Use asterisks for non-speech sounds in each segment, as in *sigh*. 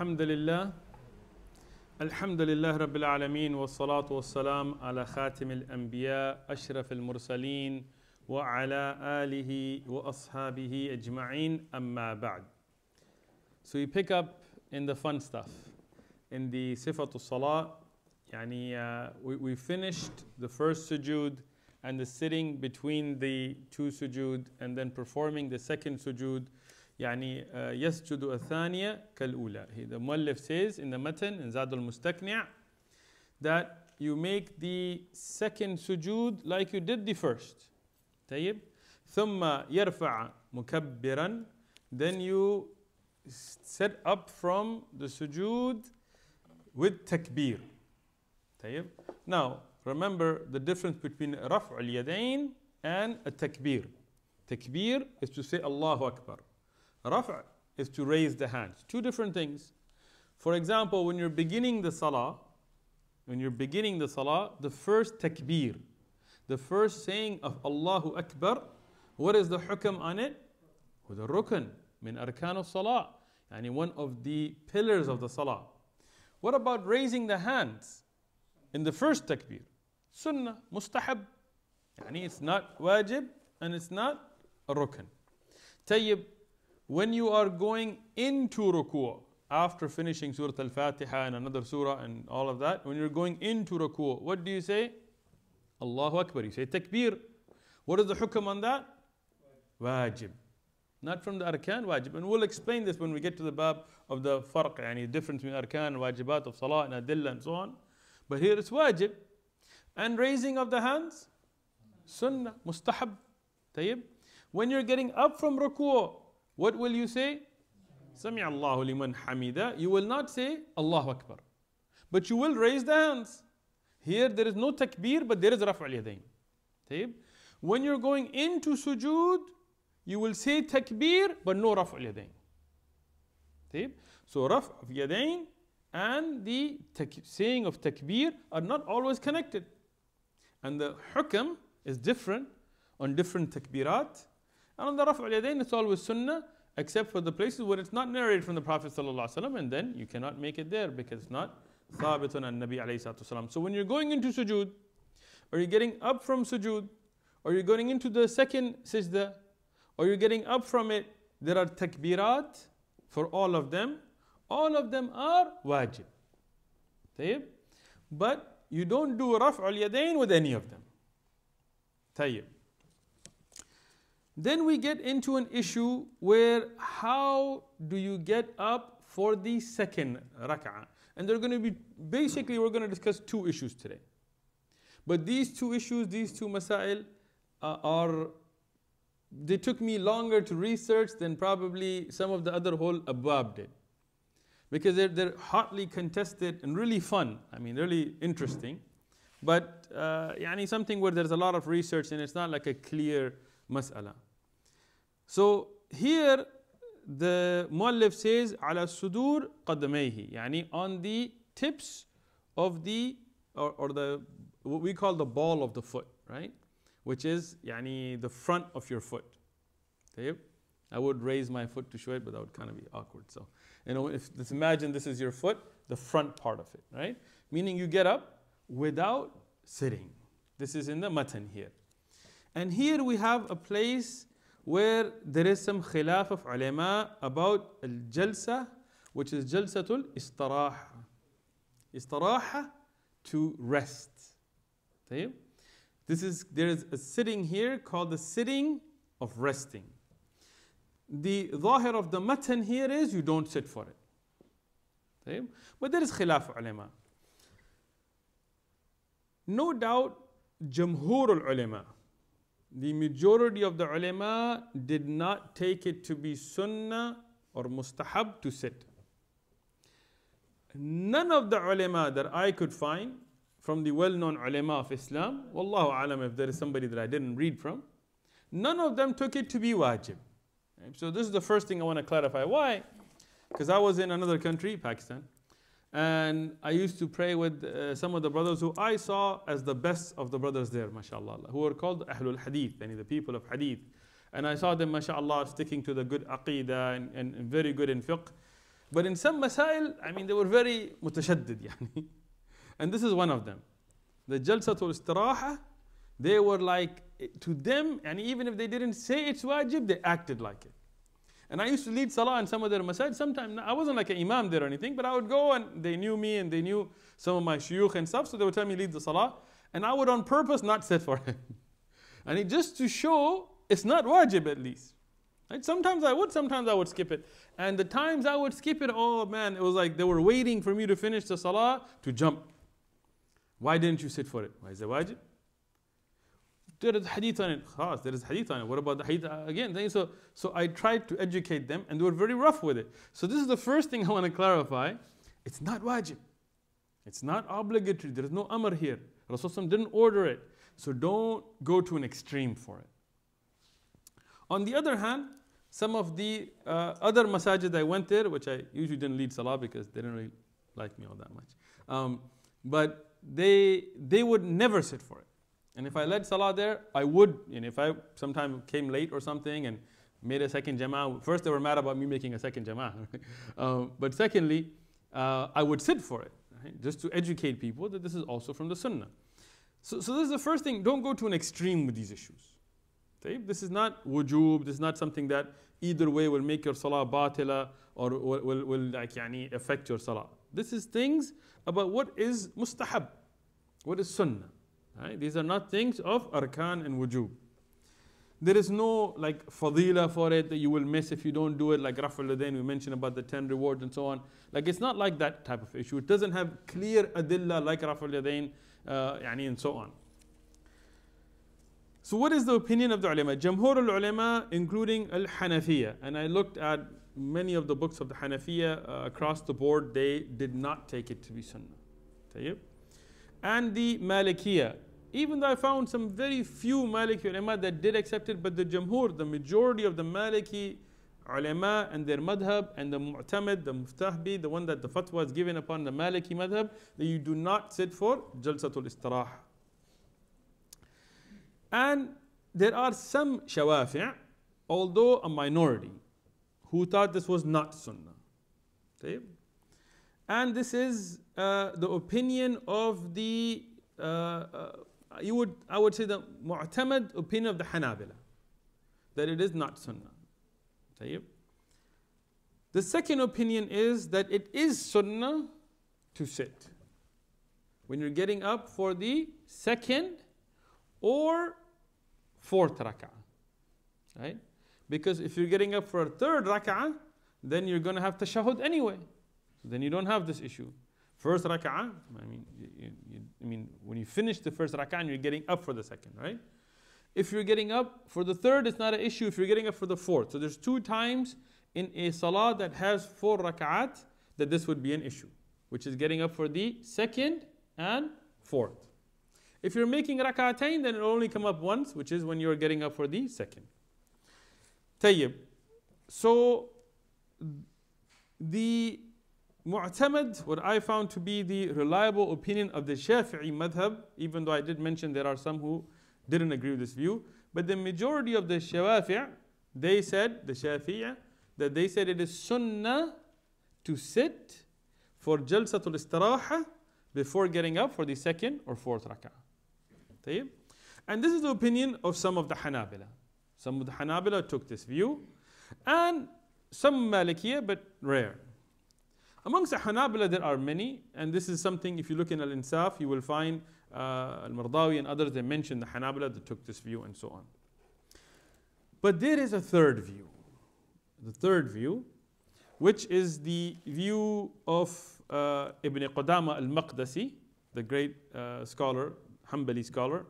الحمد لله الحمد لله رب العالمين والصلاة والسلام على خاتم الأنبياء أشرف المرسلين وعلى آله وأصحابه أجمعين أما بعد So we pick up in the fun stuff in the صفة الصلاة يعني uh, we, we finished the first sujood and the sitting between the two sujood and then performing the second sujood يعني uh, يسجد الثانية كالأولى He- the مؤلف says in the متن in زاد المستقنع that you make the second sujood like you did the first طيب ثم يرفع مكبرا then you set up from the sujood with takbir طيب now remember the difference between رفع اليدين and a takbir takbir is to say Allahu Akbar Rafa is to raise the hand. Two different things. For example, when you're beginning the salah, when you're beginning the salah, the first takbir, the first saying of Allahu Akbar, what is the hukam on it? With a rukn, min arkanu salah, and one of the pillars of the salah. What about raising the hands in the first takbir? Sunnah, mustahab. Yani it's not wajib and it's not a rukn. Tayyib, when you are going into ruku' after finishing Surah Al Fatiha and another surah and all of that, when you're going into ruku', what do you say? Allahu Akbar. You say takbir. What is the hukam on that? Wajib. Not from the arkan, wajib. And we'll explain this when we get to the bab of the farq, yani difference between arkan and wajibat of salah and adilla and so on. But here it's wajib. And raising of the hands? Sunnah, mustahab. Tayyib. When you're getting up from ruku', what will you say سمع الله لمن حمده you will not say Allahu Akbar but you will raise the hands here there is no takbir but there is رفع اليدين طيب when you're going into sujood you will say takbir but no رفع اليدين طيب so رفع اليدين and the tak- saying of takbir are not always connected and the hukm is different on different takbirat and on the رفع اليدين it's always sunnah except for the places where it's not narrated from the Prophet ﷺ, and then you cannot make it there because it's not thabitun an Nabi alayhi salatu wasalam. So when you're going into sujood, or you're getting up from sujood, or you're going into the second sajda, or you're getting up from it, there are takbirat for all of them. All of them are wajib. طيب? But you don't do رفع اليدين with any of them. طيب. Then we get into an issue where how do you get up for the second rak'ah? And they're going to be basically we're going to discuss two issues today. But these two issues, these two masail uh, are they took me longer to research than probably some of the other whole abwab did. Because they're, they're hotly contested and really fun. I mean, really interesting. But uh, يعني something where there's a lot of research and it's not like a clear mas'ala. So, here the muallif says ala sudur qadamayhi yani on the tips of the or, or the what we call the ball of the foot right? Which is yani the front of your foot. Okay I would raise my foot to show it but that would kind of be awkward so. You know if just imagine this is your foot the front part of it right? Meaning you get up without sitting. This is in the matan here. And here we have a place where there is some khilaf of ulama about al-jalsa, which is jalsatul istiraha. Istiraha, to rest. This is, there is a sitting here called the sitting of resting. The zahir of the matan here is you don't sit for it. But there is khilaf ulama. No doubt, jamhur ulama the majority of the ulama did not take it to be sunnah or mustahab to sit. None of the ulama that I could find from the well-known ulama of Islam, wallahu alam if there is somebody that I didn't read from, none of them took it to be wajib. So this is the first thing I want to clarify. Why? Because I was in another country, Pakistan, and I used to pray with uh, some of the brothers who I saw as the best of the brothers there, mashallah, who were called Ahlul Hadith, yani the people of Hadith. And I saw them, mashallah, sticking to the good aqidah and, and, and very good in fiqh. But in some masail, I mean, they were very mutashaddid, *laughs* yani. And this is one of them. The Jalsatul Istiraha, they were like, to them, and even if they didn't say it's wajib, they acted like it. And I used to lead salah in some of their masajid. Sometimes I wasn't like an imam there or anything, but I would go and they knew me and they knew some of my shuyukh and stuff, so they would tell me lead the salah. And I would on purpose not sit for him. *laughs* and it just to show it's not wajib at least. Right? Sometimes I would, sometimes I would skip it. And the times I would skip it, oh man, it was like they were waiting for me to finish the salah to jump. Why didn't you sit for it? Why is it wajib? There is hadith on it. There is hadith on it. What about the hadith again? So, so I tried to educate them and they were very rough with it. So this is the first thing *laughs* I want to clarify. It's not wajib. It's not obligatory. There is no amr here. Rasulullah didn't order it. So don't go to an extreme for it. On the other hand, some of the uh, other masajid I went there, which I usually didn't lead salah because they didn't really like me all that much. Um, but they, they would never sit for it. And if I led salah there, I would, and if I sometime came late or something and made a second jama'ah, first they were mad about me making a second jama'ah. *laughs* um, but secondly, uh, I would sit for it, right? just to educate people that this is also from the sunnah. So, so this is the first thing, don't go to an extreme with these issues. Okay? This is not wujub, this is not something that either way will make your salah batila or will, will, will like, yani, affect your salah. This is things about what is mustahab, what is sunnah. Right? These are not things of arkan and wujub. There is no like fadila for it that you will miss if you don't do it, like Rafal Ladain, we mentioned about the 10 rewards and so on. Like it's not like that type of issue. It doesn't have clear adilla like Rafal Ladain uh, and so on. So what is the opinion of the ulama? Jamhur al-ulama including al-Hanafiya. And I looked at many of the books of the Hanafiya uh, across the board, they did not take it to be sunnah and the Malikiya. Even though I found some very few Maliki ulama that did accept it, but the Jamhur, the majority of the Maliki ulama and their madhab and the mu'tamid, the mufta bihi, the one that the fatwa is given upon the Maliki madhab, that you do not sit for Jalsatul Istirah. And there are some shawafi', although a minority, who thought this was not sunnah. And this is uh, the opinion of the, uh, uh, you would, I would say the mu'tamad opinion of the Hanabila, that it is not Sunnah. The second opinion is that it is Sunnah to sit. When you're getting up for the second or fourth rak'ah. Right? Because if you're getting up for a third rak'ah, then you're going to have tashahud anyway. Then you don't have this issue. First rak'ah, I mean, you, you, I mean, when you finish the first rak'ah, you're getting up for the second, right? If you're getting up for the third, it's not an issue. If you're getting up for the fourth, so there's two times in a salah that has four rak'at that this would be an issue, which is getting up for the second and fourth. If you're making rak'atain, then it'll only come up once, which is when you're getting up for the second. Tayyib. So the Mu'tamad, what I found to be the reliable opinion of the Shafi'i madhab, even though I did mention there are some who didn't agree with this view, but the majority of the Shafi'i, they said, the Shafi'i, that they said it is sunnah to sit for Jalsatul Istiraha before getting up for the second or fourth rak'ah. And this is the opinion of some of the Hanabila. Some of the Hanabila took this view, and some Malikiya, but rare. Amongst the Hanabila, there are many, and this is something, if you look in Al Insaf, you will find uh, Al Mardawi and others, they mention the Hanabila that took this view and so on. But there is a third view. The third view, which is the view of uh, Ibn Qudama al Maqdisi, the great uh, scholar, Hanbali scholar,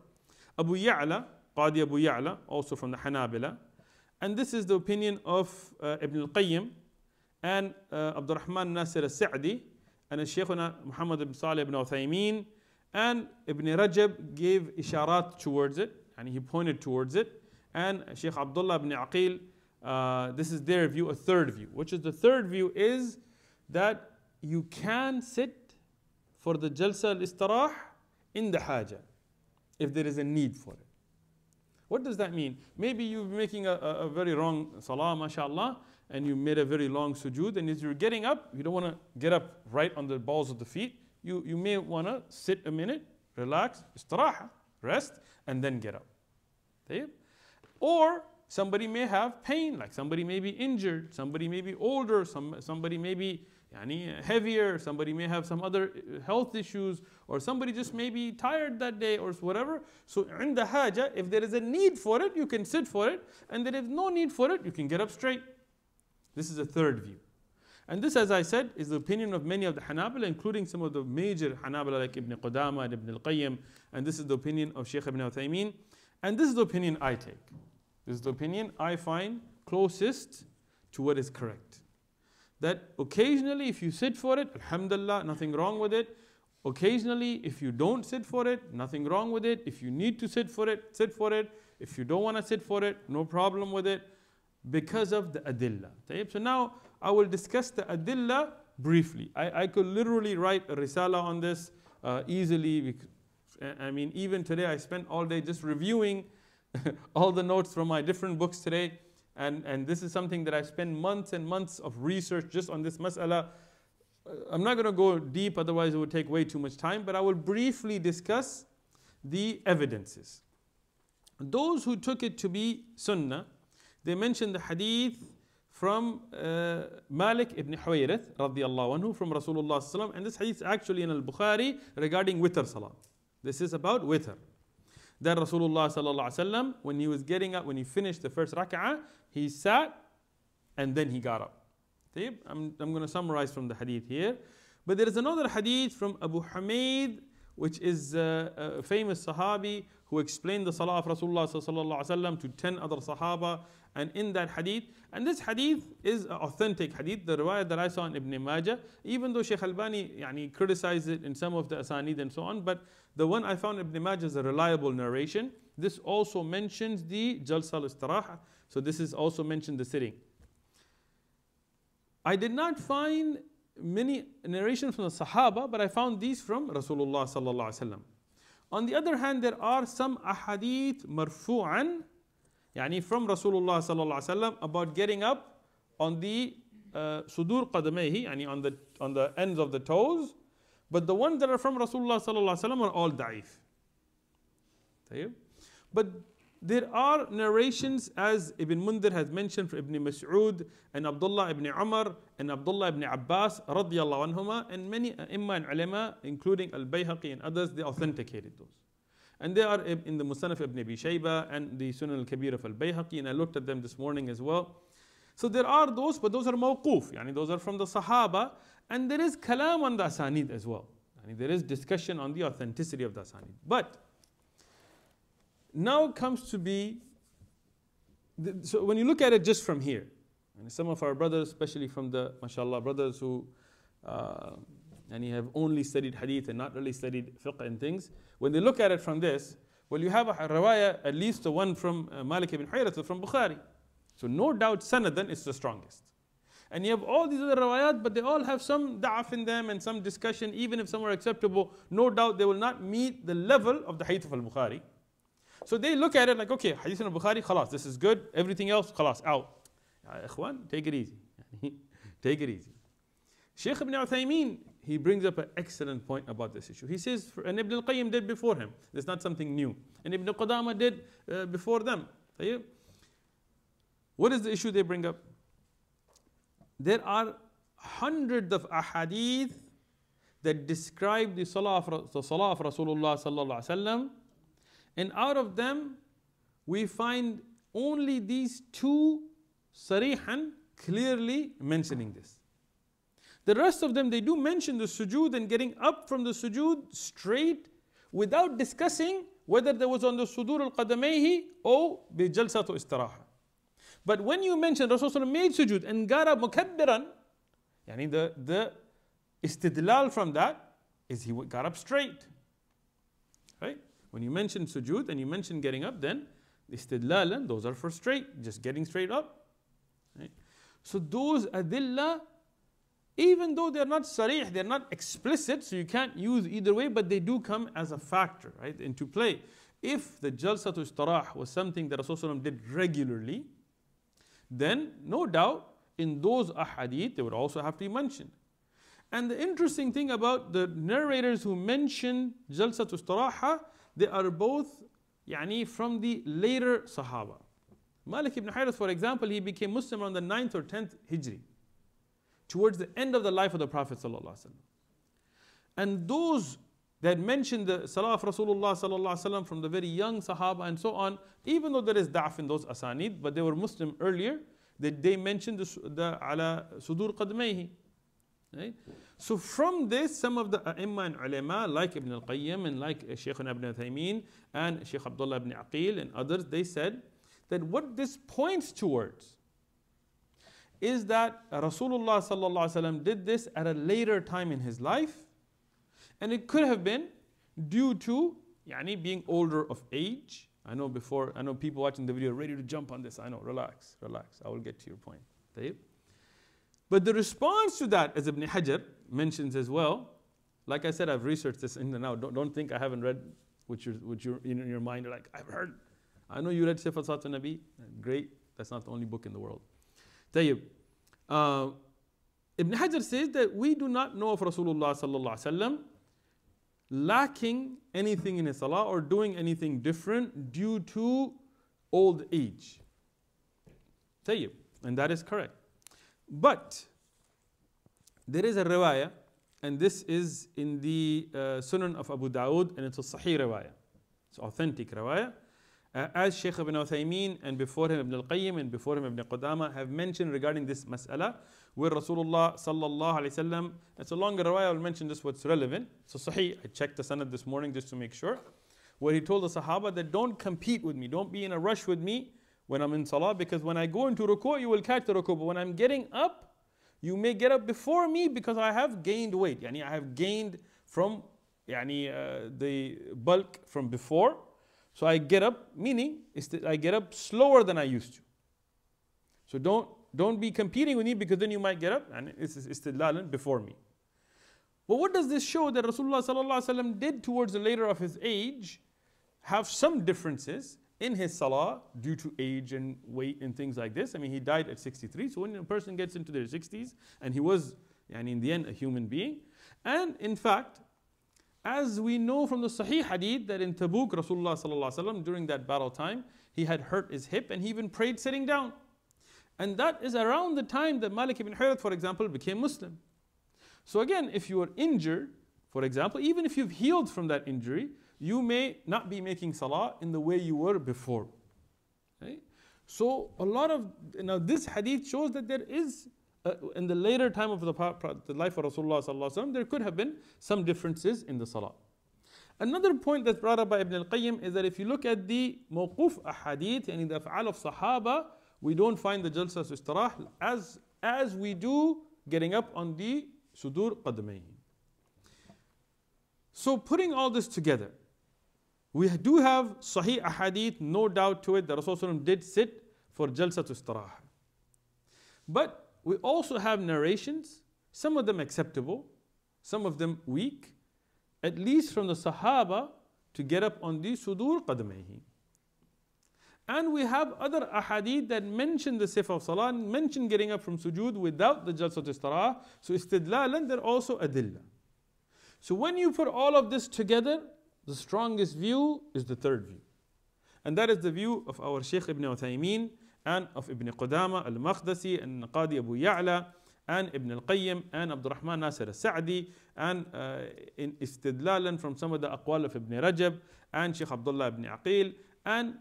Abu Ya'la, Qadi Abu Ya'la, also from the Hanabila, and this is the opinion of uh, Ibn al Qayyim and uh, Nasir al-Sa'di and Shaykhuna Muhammad ibn Salih ibn Uthaymeen and Ibn Rajab gave isharat towards it and he pointed towards it and Shaykh Abdullah ibn Aqil uh, this is their view, a third view, which is the third view is that you can sit for the jalsa al-istirah in the haja if there is a need for it. What does that mean? Maybe you're making a, a, a very wrong salah, mashallah, and you made a very long sujood, and as you're getting up, you don't want to get up right on the balls of the feet. You, you may want to sit a minute, relax, istiraha, rest, and then get up. Or somebody may have pain, like somebody may be injured, somebody may be older, some, somebody may be yani, heavier, somebody may have some other uh, health issues, or somebody just may be tired that day or whatever. So, in the haja, if there is a need for it, you can sit for it, and there is no need for it, you can get up straight. This is a third view. And this, as I said, is the opinion of many of the Hanabila, including some of the major Hanabila like Ibn Qudama and Ibn al-Qayyim, and this is the opinion of Shaykh Ibn Uthaymeen, and this is the opinion I take. This is the opinion I find closest to what is correct. That occasionally, if you sit for it, Alhamdulillah, nothing wrong with it. Occasionally, if you don't sit for it, nothing wrong with it. If you need to sit for it, sit for it. If you don't want to sit for it, no problem with it because of the adilla. So now I will discuss the adilla briefly. I, I could literally write a risala on this uh, easily. I mean, even today I spent all day just reviewing *laughs* all the notes from my different books today. And, and this is something that I spend months and months of research just on this mas'ala. Uh, I'm not going to go deep, otherwise, it would take way too much time, but I will briefly discuss the evidences. Those who took it to be sunnah, they mentioned the hadith from uh, Malik ibn Huwayrith radiallahu anhu from Rasulullah and this hadith is actually in al-Bukhari regarding witr salah. This is about witr. That Rasulullah sallallahu when he was getting up, when he finished the first rak'ah, he sat and then he got up. I'm, I'm going to summarize from the hadith here. But there is another hadith from Abu Hamid, which is a, a famous Sahabi who explained the Salah of Rasulullah to 10 other Sahaba. And in that hadith, and this hadith is authentic hadith, the riwayah that I saw in Ibn Majah, even though Shaykh Albani yani, criticized it in some of the asanid and so on, but the one I found in Ibn Majah is a reliable narration. This also mentions the Jalsa al-Istiraha, so this is also mentioned the sitting. I did not find many narrations from the Sahaba, but I found these from Rasulullah sallallahu alaihi wasallam. On the other hand, there are some ahadith marfu'an, yani from Rasulullah about getting up on the uh, sudur qadamayhi, yani on the on the ends of the toes. But the ones that are from Rasulullah are all da'if. But there are narrations, as Ibn Mundir has mentioned, for Ibn Mas'ud and Abdullah ibn Umar and Abdullah ibn Abbas, radiallahu anhuma, and many imma and ulama, including Al Bayhaqi and others, they authenticated those. And they are in the Musannaf ibn Abi Shayba and the Sunan al Kabir of Al Bayhaqi, and I looked at them this morning as well. So there are those, but those are mawquf, yani those are from the Sahaba, and there is kalam on the asanid as well. Yani there is discussion on the authenticity of the asanid. But now comes to be, the, so when you look at it just from here, and some of our brothers, especially from the, mashallah, brothers who uh, and you have only studied hadith and not really studied fiqh and things, when they look at it from this, well, you have a riwayah, at least the one from uh, Malik ibn Huwayrith from Bukhari. So no doubt sanadan is the strongest. And you have all these other riwayat, but they all have some da'af in them and some discussion, even if some are acceptable, no doubt they will not meet the level of the hadith of al-Bukhari. So they look at it like, okay, hadith of Bukhari, khalas, this is good. Everything else, khalas, out. Ikhwan, take it easy. *laughs* take it easy. Shaykh ibn Uthaymeen, he brings up an excellent point about this issue. He says, and Ibn al-Qayyim did before him. It's not something new. And Ibn Qudama did uh, before them. What is the issue they bring up? There are hundreds of ahadith that describe the salah of, the Rasulullah sallallahu alaihi wasallam and out of them, we find only these two sarihan clearly mentioning this. The rest of them, they do mention the sujood and getting up from the sujood straight without discussing whether there was on the sudur al qadamayhi or bi jalsatu istiraha. But when you mention Rasulullah made sujood and got up mukabbiran, yani the, the istidlal from that is he got up straight. Right? When you mention sujood and you mention getting up, then the istidlalan, those are for straight, just getting straight up. Right? So those adillah, even though they're not sarih, they're not explicit, so you can't use either way, but they do come as a factor, right, into play. If the jalsatu istirah was something that Rasulullah did regularly, then no doubt in those ahadith, they would also have to be mentioned. And the interesting thing about the narrators who mention Jalsat Istiraha, they are both yani, from the later Sahaba. Malik ibn Huwayrith, for example, he became Muslim on the 9th or 10th Hijri, towards the end of the life of the Prophet. And those that mention the Salah of Rasulullah from the very young Sahaba and so on, even though there is da'f in those asanid, but they were Muslim earlier, that they mentioned the, the ala sudur qadmayhi. Right? So from this, some of the A'imma and ulama, like Ibn al-Qayyim and like uh, Shaykh Ibn Uthaymeen and Shaykh Abdullah ibn Aqil and others, they said that what this points towards is that Rasulullah did this at a later time in his life, and it could have been due to yani, being older of age. I know before, I know people watching the video are ready to jump on this. I know, relax, relax. I will get to your point. But the response to that, as Ibn Hajar mentions as well, like I said, I've researched this in and out. Don't, don't think I haven't read what you're, what you're in your mind. You're like, I've heard. I know you read Sifat Sat Nabi. Great. That's not the only book in the world. Tayyib. Uh, Ibn Hajar says that we do not know of Rasulullah sallallahu lacking anything in his salah or doing anything different due to old age. Tayyib. And that is correct. But there is a riwayah, and this is in the uh, Sunan of Abu Dawood, and it's a Sahih riwayah. It's authentic riwayah. Uh, as Shaykh ibn Uthaymeen and before him Ibn al-Qayyim and before him Ibn Qudama have mentioned regarding this mas'ala, where Rasulullah sallallahu alayhi wasallam, it's a longer riwayah, I'll mention just what's relevant. So Sahih, I checked the sanad this morning just to make sure. Where he told the Sahaba that don't compete with me, don't be in a rush with me when I'm in salah, because when I go into ruku, you will catch the ruku. But when I'm getting up, you may get up before me because I have gained weight. Yani I have gained from yani, uh, the bulk from before. So I get up, meaning is that I get up slower than I used to. So don't, don't be competing with me because then you might get up and it's istidlalan before me. But what does this show that Rasulullah did towards the later of his age have some differences in his salah due to age and weight and things like this. I mean, he died at 63. So when a person gets into their 60s, and he was, and in the end, a human being. And in fact, as we know from the Sahih Hadith that in Tabuk, Rasulullah during that battle time, he had hurt his hip and he even prayed sitting down. And that is around the time that Malik ibn Huwayrith, for example, became Muslim. So again, if you are injured, for example, even if you've healed from that injury, you may not be making salah in the way you were before. Right? So a lot of now this hadith shows that there is uh, in the later time of the, the life of Rasulullah there could have been some differences in the salah. Another point that's brought up by Ibn al-Qayyim is that if you look at the mawquf ahadith and the af'al of sahaba, we don't find the jalsa istirah as, as we do getting up on the sudur qadmayn. So putting all this together, we do have Sahih Ahadith, no doubt to it, that Rasulullah did sit for Jalsat Istirah. But we also have narrations, some of them acceptable, some of them weak, at least from the Sahaba to get up on the Sudur Qadamayhi. And we have other ahadith that mention the sif of salah, mention getting up from sujood without the jalsat istirah. So istidlalan, they're also adillah. So when you put all of this together, the strongest view is the third view. And that is the view of our Shaykh Ibn Uthaymeen and of Ibn Qudama al-Maqdisi and Qadi Abu Ya'la and Ibn al-Qayyim and Abdurrahman Nasir al-Sa'di and uh, in istidlalan from some of the aqwal of Ibn Rajab and Shaykh Abdullah ibn Aqil and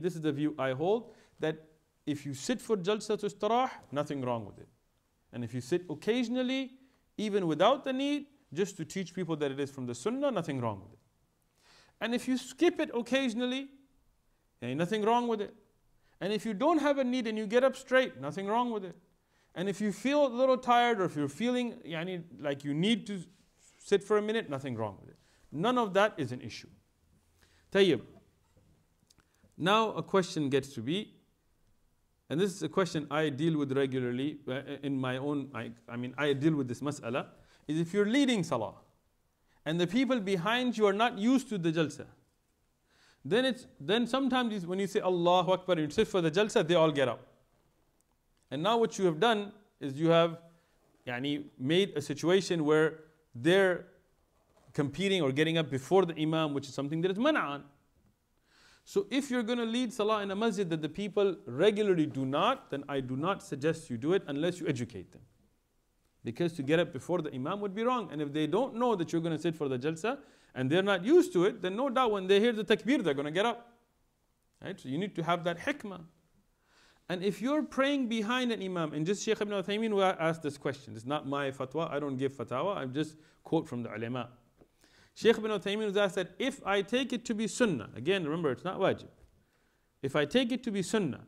this is the view I hold that if you sit for jalsa to istirah, nothing wrong with it. And if you sit occasionally, even without the need, just to teach people that it is from the sunnah, nothing wrong with it. And if you skip it occasionally, ain't nothing wrong with it. And if you don't have a need and you get up straight, nothing wrong with it. And if you feel a little tired or if you're feeling yani, like you need to sit for a minute, nothing wrong with it. None of that is an issue. Tayyib. Now a question gets to be, and this is a question I deal with regularly uh, in my own, I, I mean, I deal with this mas'ala, is if you're leading salah, and the people behind you are not used to the jalsa, then it's then sometimes when you say Allahu Akbar you sit for the jalsa, they all get up. And now what you have done is you have yani, made a situation where they're competing or getting up before the imam, which is something that is man'an. So if you're going to lead salah in a masjid that the people regularly do not, then I do not suggest you do it unless you educate them. Because to get up before the imam would be wrong. And if they don't know that you're going to sit for the jalsa and they're not used to it, then no doubt when they hear the takbir, they're going to get up. Right? So you need to have that hikmah. And if you're praying behind an imam, and just Shaykh ibn Uthaymeen we asked this question, it's not my fatwa, I don't give fatwa, I'm just quote from the ulama. Shaykh ibn Uthaymeen was asked that if I take it to be sunnah, again remember it's not wajib, if I take it to be sunnah,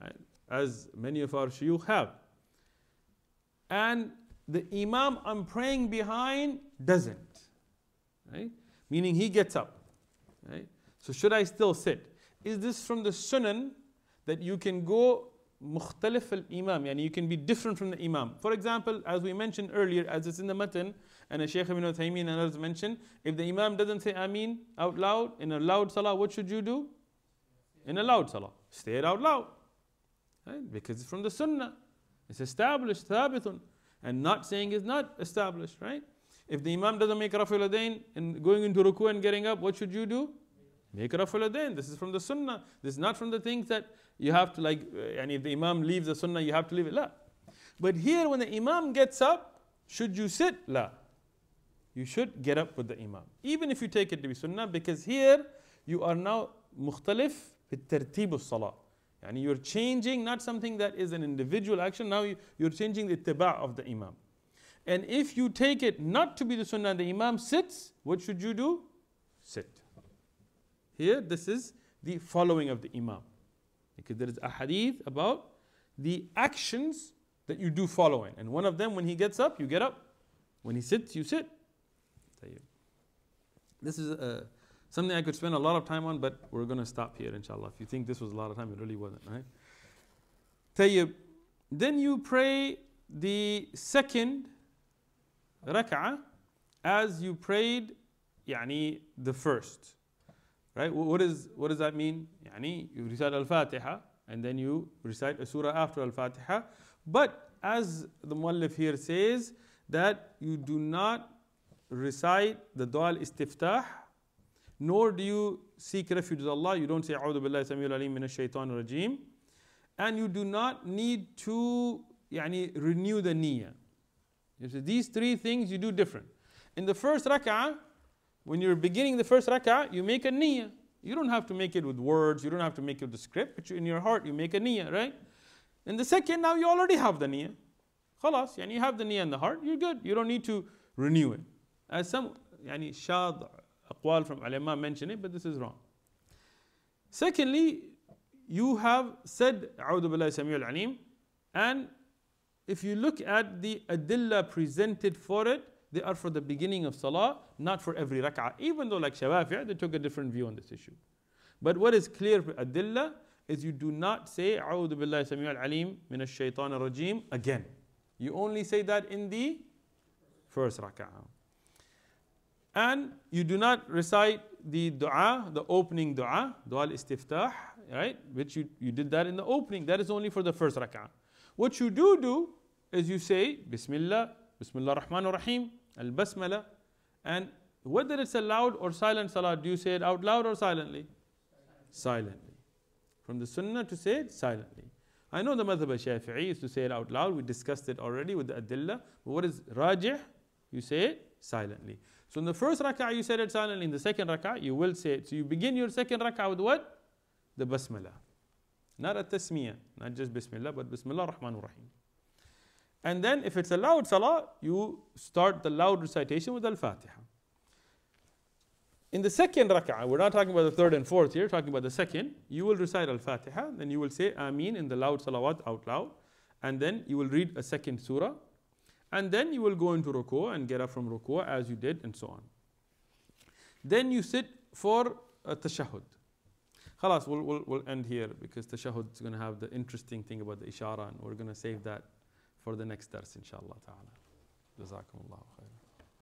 right, as many of our shuyukh have, and the imam I'm praying behind doesn't, right? Meaning he gets up, right? So should I still sit? Is this from the sunan that you can go mukhtalif al-imam, yani you can be different from the imam. For example, as we mentioned earlier, as it's in the matan, and a Shaykh ibn Uthaymeen and others mentioned, if the imam doesn't say ameen out loud, in a loud salah, what should you do? In a loud salah. Say it out loud. Right? Because it's from the sunnah. It's established, thabitun. And not saying is not established, right? If the Imam doesn't make Raful Adain and going into ruku and getting up, what should you do? Make Raful Adain. This is from the Sunnah. This is not from the things that you have to like, and if the Imam leaves the Sunnah, you have to leave it. La. But here, when the Imam gets up, should you sit? La. You should get up with the Imam. Even if you take it to be Sunnah, because here you are now مختلف في الترتيب الصلاة. And you're changing not something that is an individual action, now you're changing the ittiba' of the Imam. and if you take it not to be the sunnah, the Imam sits, what should you do? Sit. Here, this is the following of the Imam. Because there is a hadith about the actions that you do following. And one of them, when he gets up, you get up. When he sits, you sit. This is uh, something I could spend a lot of time on, but we're going to stop here, inshallah. If you think this was a lot of time, it really wasn't, right? Tayyib. Then you pray the second rak'ah as you prayed يعني the first. Right? What, is, what does that mean? يعني you recite Al-Fatiha and then you recite a surah after Al-Fatiha. But as the Muallif here says, that you do not recite the dua al-istiftah nor do you seek refuge with Allah. You don't say, A'udhu billahi samil alim min shaitan rajim. And you do not need to yani, renew the niyyah. These three things you do different. In the first rak'ah, when you're beginning the first rak'ah, you make a niyyah. You don't have to make it with words, you don't have to make it with the script, but in your heart you make a niyyah, right? In the second, now you already have the niyyah. Khalas, yani you have the niyyah in the heart, you're good. You don't need to renew it. As some yani shad aqwal from ulama mention it, but this is wrong. Secondly, you have said A'udhu Billahi Sami'ul Alim, and if you look at the adilla presented for it, they are for the beginning of salah, not for every rak'ah. Even though, like Shawafi', they took a different view on this issue. But what is clear for adilla is you do not say A'udhu Billahi Sami'ul Alim min ash-shaytan rajim again. You only say that in the first rak'ah. And you do not recite the dua, the opening dua, dua al-istiftah, right? Which you, you did that in the opening. That is only for the first rak'ah. What you do do is you say Bismillah, Bismillah Rahman Rahim, Al Basmala, and whether it's a loud or silent salah, do you say it out loud or silently? Silently. From the sunnah to say it silently. I know the madhab Shafi'i is to say it out loud. We discussed it already with the adillah. But what is rajih? You say it silently. So in the first rak'ah you said it silently. In the second rak'ah you will say it. So you begin your second rak'ah with what? The basmala. Not a tasmiyah. Not just bismillah, but bismillah rahman rahim. And then if it's a loud salah, you start the loud recitation with al-Fatiha. In the second rak'ah, we're not talking about the third and fourth here, talking about the second, you will recite al-Fatiha, then you will say Ameen in the loud salawat out loud, and then you will read a second surah, and then you will go into ruku and get up from ruku as you did, and so on. Then you sit for a tashahud. Khalas, we'll, we'll, we'll end here because tashahud is going to have the interesting thing about the ishara, and we're going to save that for the next dars, inshallah ta'ala. جزاكم الله خيرا